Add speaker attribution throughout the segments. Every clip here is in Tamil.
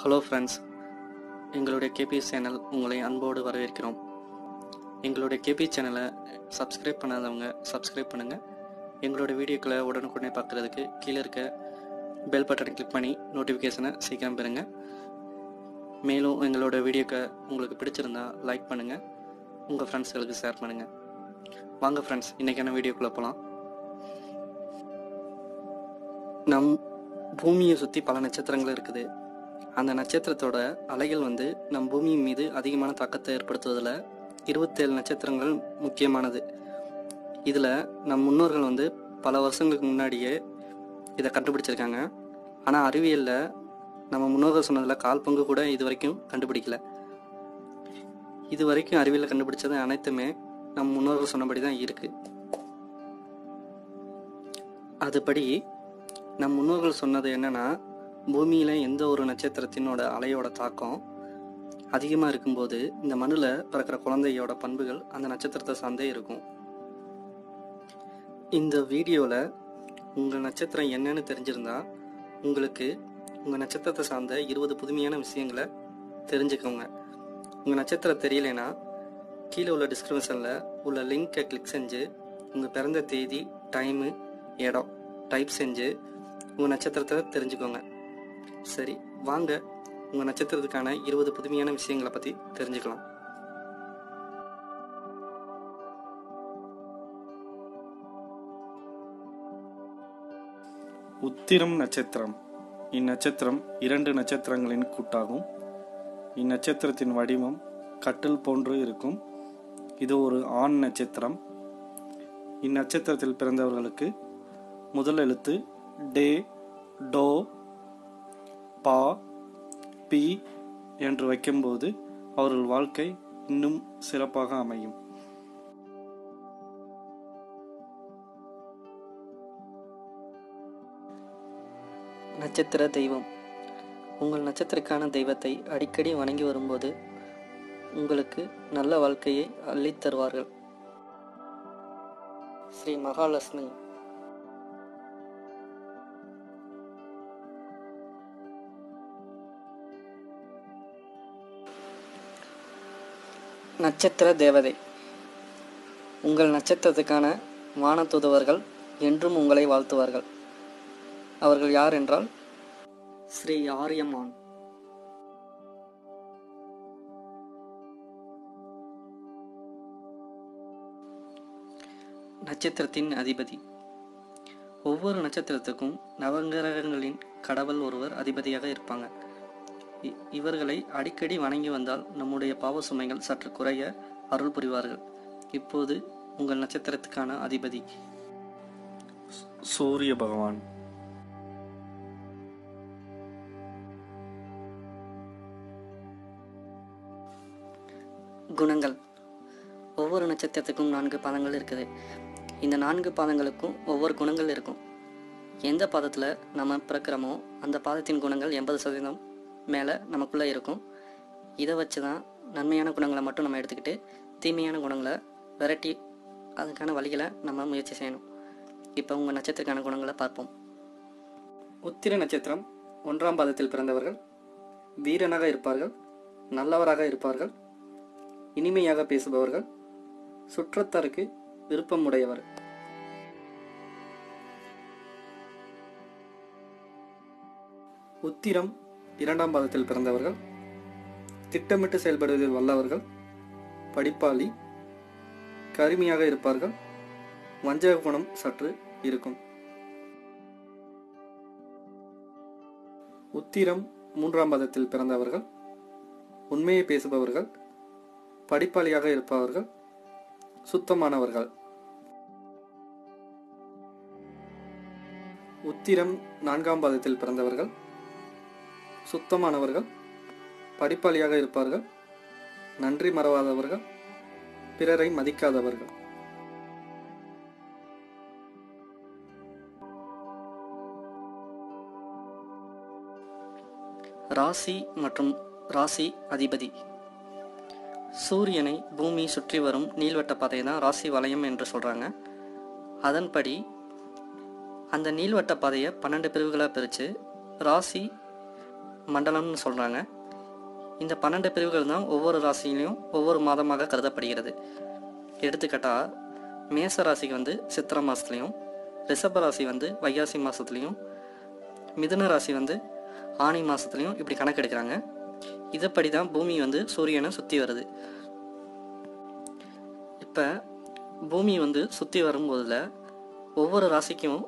Speaker 1: ஹலோ ஃப்ரெண்ட்ஸ் எங்களுடைய கேபிஎஸ் சேனல் உங்களை அன்போடு வரவேற்கிறோம். எங்களுடைய கேபிஎஸ் சேனலை சப்ஸ்கிரைப் பண்ணாதவங்க சப்ஸ்கிரைப் பண்ணுங்கள் எங்களோட வீடியோக்களை உடனுக்குடனே பார்க்குறதுக்கு கீழே இருக்க பெல் பட்டனை கிளிக் பண்ணி நோட்டிஃபிகேஷனை சீக்கிரம் பெறுங்க. மேலும் எங்களோட வீடியோக்கை உங்களுக்கு பிடிச்சிருந்தா லைக் பண்ணுங்கள் உங்கள் ஃப்ரெண்ட்ஸ்களுக்கு ஷேர் பண்ணுங்கள் வாங்க ஃப்ரெண்ட்ஸ் இன்றைக்கான வீடியோக்குள்ளே போகலாம் நம் பூமியை சுற்றி பல நட்சத்திரங்கள் இருக்குது. அந்த நட்சத்திரத்தோட அலைகள் வந்து நம் பூமியின் மீது அதிகமான தாக்கத்தை ஏற்படுத்துவதில் இருபத்தேழு நட்சத்திரங்கள் முக்கியமானது. இதில் நம் முன்னோர்கள் வந்து பல வருஷங்களுக்கு முன்னாடியே இதை கண்டுபிடிச்சிருக்காங்க. ஆனால் அறிவியலில் நம்ம முன்னோர்கள் சொன்னதில் கால் பங்கு கூட இது வரைக்கும் கண்டுபிடிக்கல. இது வரைக்கும் அறிவியலில் கண்டுபிடிச்சது அனைத்துமே நம் முன்னோர்கள் சொன்னபடி தான் இருக்குது அதுபடி நம் முன்னோர்கள் சொன்னது என்னன்னா பூமியில் எந்த ஒரு நட்சத்திரத்தினோட அலையோட தாக்கம் அதிகமாக இருக்கும்போது இந்த மண்ணில் பிறக்கிற குழந்தையோட பண்புகள் அந்த நட்சத்திரத்தை சார்ந்தே இருக்கும். இந்த வீடியோவில் உங்கள் நட்சத்திரம் என்னன்னு தெரிஞ்சிருந்தா உங்களுக்கு உங்கள் நட்சத்திரத்தை சார்ந்த இருபது புதுமையான விஷயங்களை தெரிஞ்சுக்கோங்க. உங்கள் நட்சத்திரம் தெரியலைன்னா கீழே உள்ள டிஸ்கிரிப்ஷனில் உள்ள லிங்கை கிளிக் செஞ்சு உங்கள் பிறந்த தேதி டைமு இடம் டைப் செஞ்சு உங்கள் நட்சத்திரத்தை தெரிஞ்சுக்கோங்க. சரி வாங்க. உங்கள் நட்சத்திரத்துக்கான இருபது புதுமையான விஷயங்களை பற்றி தெரிஞ்சுக்கலாம்.
Speaker 2: உத்திரம் நட்சத்திரம். இந்நட்சத்திரம் இரண்டு நட்சத்திரங்களின் கூட்டாகும். இந்நட்சத்திரத்தின் வடிவம் கட்டில் போன்று இருக்கும். இது ஒரு ஆண் நட்சத்திரம். இந்நட்சத்திரத்தில் பிறந்தவர்களுக்கு முதல் எழுத்து டே டோ பா பி என்று வைக்கும்போது அவர்கள் வாழ்க்கை இன்னும் சிறப்பாக அமையும்.
Speaker 1: நட்சத்திர தெய்வம். உங்கள் நட்சத்திரக்கான தெய்வத்தை அடிக்கடி வணங்கி வரும்போது உங்களுக்கு நல்ல வாழ்க்கையை அள்ளித் தருவார்கள். ஸ்ரீ மகாலட்சுமி. நட்சத்திர தேவதை. உங்கள் நட்சத்திரத்துக்கான வானத்துதவர்கள் என்றும் உங்களை வாழ்த்துவார்கள். அவர்கள் யார் என்றால் ஸ்ரீ ஆரியம்மான். நட்சத்திரத்தின் அதிபதி. ஒவ்வொரு நட்சத்திரத்துக்கும் நவகிரகங்களின் கடவுள் ஒருவர் அதிபதியாக இருப்பாங்க. இவர்களை அடிக்கடி வணங்கி வந்தால் நம்முடைய பாவ சுமைகள் சற்று குறைய அருள் புரிவார்கள். இப்போது உங்கள் நட்சத்திரத்துக்கான அதிபதி.
Speaker 2: சூரிய பகவான்.
Speaker 1: குணங்கள். ஒவ்வொரு நட்சத்திரத்துக்கும் நான்கு பாதங்கள் இருக்குது. இந்த நான்கு பாதங்களுக்கும் ஒவ்வொரு குணங்கள் இருக்கும். எந்த பாதத்தில் நம்ம பிறக்கிறோமோ அந்த பாதத்தின் குணங்கள் எண்பது சதவீதம் மேலே நமக்குள்ளே இருக்கும். இதை வச்சு தான் நன்மையான குணங்களை மட்டும் நம்ம எடுத்துக்கிட்டு தீமையான குணங்களை விரட்டி அதுக்கான வழிகளை நம்ம முயற்சி செய்யணும். இப்போ உங்கள் நட்சத்திரக்கான குணங்களை பார்ப்போம். உத்திர நட்சத்திரம் ஒன்றாம் பாதத்தில் பிறந்தவர்கள் வீரனாக இருப்பார்கள் நல்லவராக இருப்பார்கள் இனிமையாக பேசுபவர்கள் சுற்றத்தாருக்கு விருப்பம் உடையவர் உத்திரம் இரண்டாம் பாதத்தில் பிறந்தவர்கள் திட்டமிட்டு செயல்படுவதில் வல்லவர்கள் படிப்பாளி கருமையாக இருப்பார்கள் வஞ்சக குணம் சற்று இருக்கும். உத்திரம் மூன்றாம் பாதத்தில் பிறந்தவர்கள் உண்மையை பேசுபவர்கள் படிப்பாளியாக இருப்பவர்கள் சுத்தமானவர்கள். உத்திரம் நான்காம் பாதத்தில் பிறந்தவர்கள் சுத்தமானவர்கள் படிப்பாளியாக இருப்பார்கள் நன்றி மறவாதவர்கள் பிறரை மதிக்காதவர்கள். ராசி மற்றும் ராசி அதிபதி. சூரியனை பூமி சுற்றி வரும் நீள்வட்ட பாதை தான் ராசி வளையம் என்று சொல்கிறாங்க அதன்படி அந்த நீள்வட்ட பாதையை பன்னெண்டு பிரிவுகளாக பிரித்து ராசி மண்டலம்னு சொல்கிறாங்க இந்த பன்னெண்டு பிரிவுகள் தான் ஒவ்வொரு ராசியிலையும் ஒவ்வொரு மாதமாக கருதப்படுகிறது. எடுத்துக்கிட்டால் மேச ராசிக்கு வந்து சித்திரை மாதத்துலேயும் ரிஷப ராசி வந்து வைகாசி மாதத்துலேயும் மிதுன ராசி வந்து ஆணி மாதத்துலேயும் இப்படி கணக்கெடுக்கிறாங்க. இதுபடி தான் பூமி வந்து சூரியனை சுற்றி வருது. இப்போ பூமி வந்து சுற்றி வரும்போதில் ஒவ்வொரு ராசிக்கும்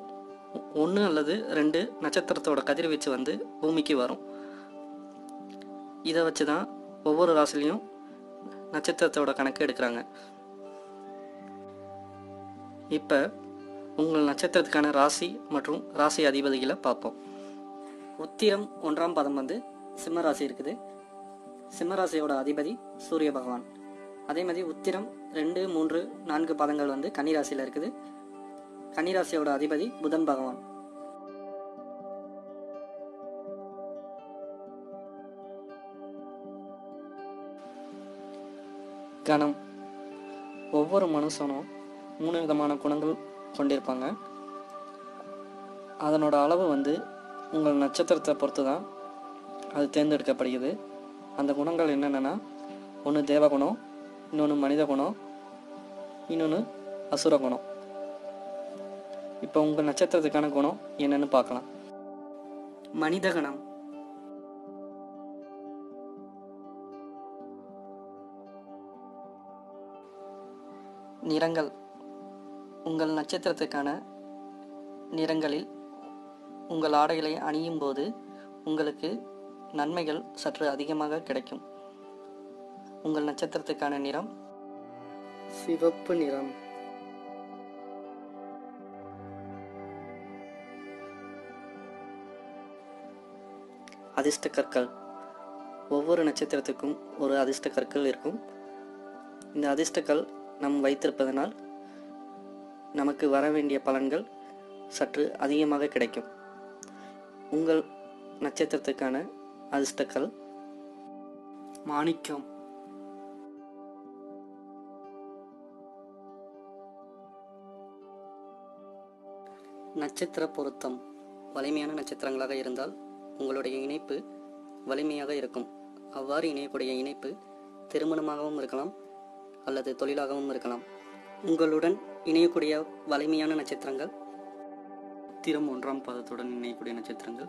Speaker 1: ஒன்று அல்லது ரெண்டு நட்சத்திரத்தோட கதிர்வீச்சு வந்து பூமிக்கு வரும். இதை வச்சு தான் ஒவ்வொரு ராசிலையும் நட்சத்திரத்தோட கணக்கு எடுக்கிறாங்க. இப்போ உங்கள் நட்சத்திரத்துக்கான ராசி மற்றும் ராசி அதிபதிகளை பார்ப்போம். உத்திரம் ஒன்றாம் பதம் வந்து சிம்ம ராசி இருக்குது. சிம்ம ராசியோட அதிபதி சூரிய பகவான். அதே மாதிரி உத்திரம் ரெண்டு மூன்று நான்கு பதங்கள் வந்து கன்னிராசியில் இருக்குது. கன்னிராசியோட அதிபதி புதன் பகவான். கணம் ஒவ்வொரு மனுஷனும் மூணு விதமான குணங்கள் கொண்டிருப்பாங்க. அதனோட அளவு வந்து உங்கள் நட்சத்திரத்தை பொறுத்து தான் அது தேர்ந்தெடுக்கப்படுகிறது. அந்த குணங்கள் என்னென்னா ஒன்று தேவகுணம் இன்னொன்று மனித குணம் இன்னொன்று அசுர குணம். இப்போ உங்கள் நட்சத்திரத்துக்கான குணம் என்னன்னு பார்க்கலாம். மனித கணம். நிறங்கள் உங்கள் நட்சத்திரத்துக்கான நிறங்களில் உங்கள் ஆடைகளை அணியும் போது உங்களுக்கு நன்மைகள் சற்று அதிகமாக கிடைக்கும். உங்கள் நட்சத்திரத்துக்கான நிறம் சிவப்பு நிறம். அதிர்ஷ்ட கற்கள் ஒவ்வொரு நட்சத்திரத்துக்கும் ஒரு அதிர்ஷ்ட கற்கள் இருக்கும். இந்த அதிர்ஷ்டக்கல் நம் வைத்திருப்பதனால் நமக்கு வர வேண்டிய பலன்கள் சற்று அதிகமாக கிடைக்கும். உங்கள் நட்சத்திரத்துக்கான அதிர்ஷ்டக்கள் மாணிக்கம். நட்சத்திர பொருத்தம் வலிமையான நட்சத்திரங்களாக இருந்தால் உங்களுடைய இணைப்பு வலிமையாக இருக்கும். அவ்வாறு இணையக்கூடிய இணைப்பு திருமணமாகவும் இருக்கலாம் அல்லது தொழிலாகவும் இருக்கலாம். உங்களுடன் இணையக்கூடிய வலிமையான நட்சத்திரங்கள்? உத்திரம் ஒன்றாம் பாதத்துடன் இணையக்கூடிய நட்சத்திரங்கள்.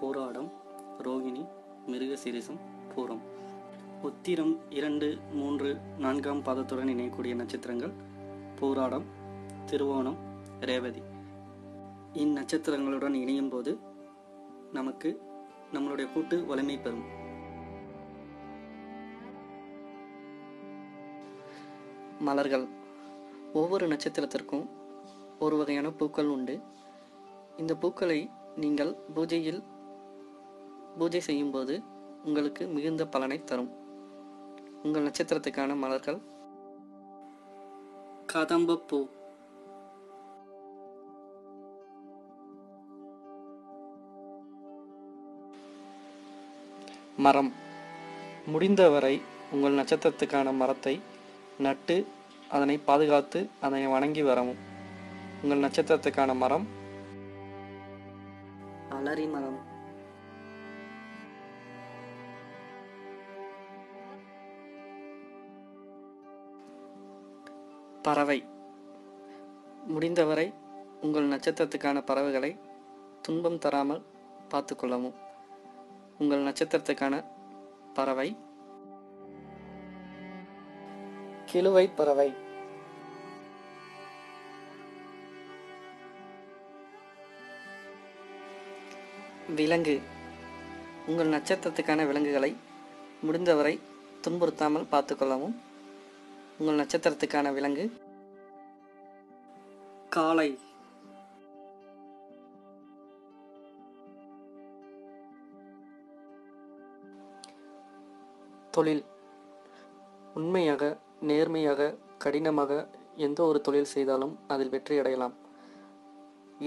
Speaker 1: போராடம் ரோகிணி மிருக மிருகசீரிசம் பூரம். உத்திரம் இரண்டு மூன்று நான்காம் பாதத்துடன் இணையக்கூடிய நட்சத்திரங்கள். பூராடம் திருவோணம் ரேவதி. இந்நட்சத்திரங்களுடன் இணையும் போது நமக்கு நம்மளுடைய கூட்டு வலிமை பெறும். மலர்கள். ஒவ்வொரு நட்சத்திரத்திற்கும் ஒரு வகையான பூக்கள் உண்டு. இந்த பூக்களை நீங்கள் பூஜையில் பூஜை செய்யும்போது உங்களுக்கு மிகுந்த பலனை தரும். உங்கள் நட்சத்திரத்துக்கான மலர்கள். கதம்பப்பூ மரம். முடிந்தவரை உங்கள் நட்சத்திரத்துக்கான மரத்தை நட்டு அதனை பாதுகாத்து அதனை வணங்கி வரவும். உங்கள் நட்சத்திரத்துக்கான மரம்? அலரி மரம். பறவை. முடிந்தவரை உங்கள் நட்சத்திரத்துக்கான பறவைகளை துன்பம் தராமல் பார்த்து கொள்ளவும். உங்கள் நட்சத்திரத்துக்கான பறவை? கிழுவை பறவை. விலங்கு. உங்கள் நட்சத்திரத்துக்கான விலங்குகளை முடிந்தவரை துன்புறுத்தாமல் பார்த்துக்கொள்ளவும் உங்கள் நட்சத்திரத்துக்கான விலங்கு காலை தொழில். உண்மையாக நேர்மையாக கடினமாக எந்த ஒரு தொழில் செய்தாலும் அதில் வெற்றி அடையலாம்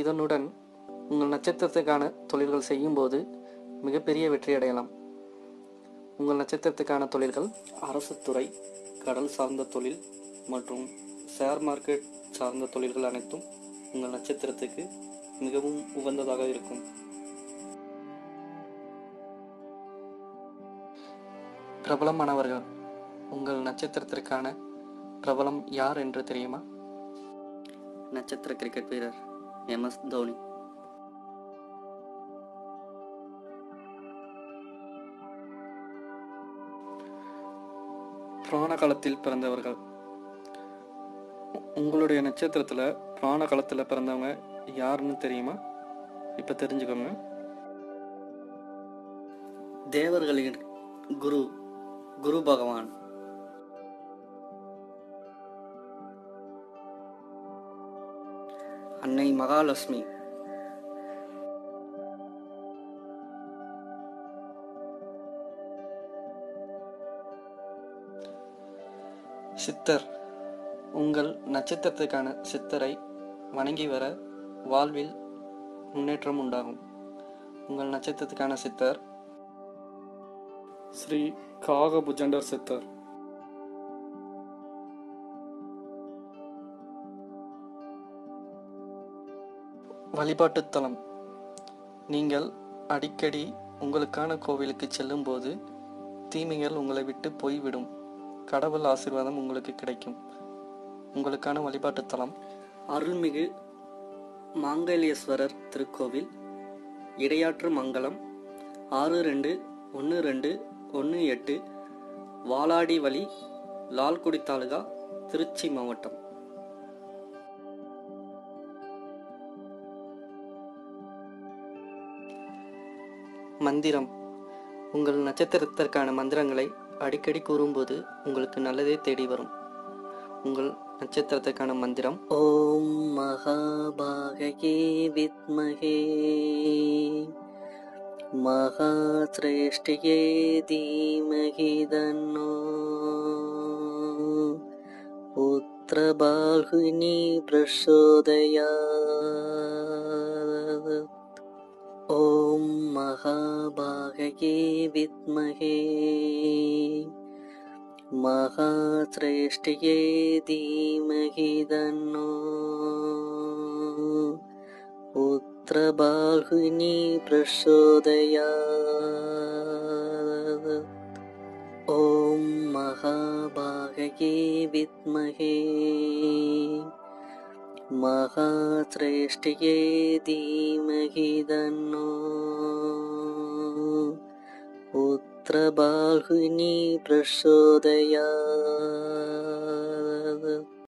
Speaker 1: இதனுடன் உங்கள் நட்சத்திரத்துக்கான தொழில்கள் செய்யும்போது மிகப்பெரிய வெற்றி அடையலாம். உங்கள் நட்சத்திரத்துக்கான தொழில்கள் அரசு துறை கடல் சார்ந்த தொழில் மற்றும் ஷேர் மார்க்கெட் சார்ந்த தொழில்கள் அனைத்தும் உங்கள் நட்சத்திரத்துக்கு மிகவும் உகந்ததாக இருக்கும்.
Speaker 3: பிரபலமானவர்கள் உங்கள் நட்சத்திரத்திற்கான பிரபலம் யார் என்று தெரியுமா?
Speaker 1: நட்சத்திர கிரிக்கெட் வீரர் எம்எஸ் தோனி.
Speaker 3: புராண காலத்தில் பிறந்தவர்கள். உங்களுடைய நட்சத்திரத்தில் புராண காலத்தில் பிறந்தவங்க யாருன்னு தெரியுமா? இப்போ தெரிஞ்சுக்கோங்க.
Speaker 1: தேவர்களின் குரு குரு பகவான். அன்னை மகாலட்சுமி.
Speaker 3: சித்தர். உங்கள் நட்சத்திரத்துக்கான சித்தரை வணங்கி வர வாழ்வில் முன்னேற்றம் உண்டாகும். உங்கள் நட்சத்திரத்துக்கான சித்தர்
Speaker 2: ஸ்ரீ காகபுஜண்டர் சித்தர்.
Speaker 3: வழிபாட்டுத்தலம் நீங்கள் அடிக்கடி உங்களுக்கான கோவிலுக்கு செல்லும்போது தீமைகள் உங்களை விட்டு போய்விடும். கடவுள் ஆசீர்வாதம் உங்களுக்கு கிடைக்கும். உங்களுக்கான வழிபாட்டுத் தலம்
Speaker 1: அருள்மிகு மாங்கல்யேஸ்வரர் திருக்கோவில் இடையாற்று மங்கலம் ஆறு ரெண்டு ஒன்று ரெண்டு ஒன்று எட்டு வாலாடி வழி லால்குடி தாலுகா திருச்சி மாவட்டம்.
Speaker 3: மந்திரம். உங்கள் நட்சத்திரத்திற்கான மந்திரங்களை அடிக்கடி கூறும்போது உங்களுக்கு நல்லதே தேடி வரும். உங்கள் நட்சத்திரத்துக்கான மந்திரம்
Speaker 1: ஓம் மகாபாகயே வித்மகே. மகாசிரேஷ்டியே தீமகி தன்னோ. புத்திரபாகுனி பிரசோதயா. ஓம் மகாபாகயே विद्महे महात्रेष्टिये धीमहि तन्नो पुत्रबाह्नि प्रचोदया ॐ महाभागये विद्महे। महात्रेष्टिये धीमहि तन्नो पुत्रबाहिनी प्रचोदया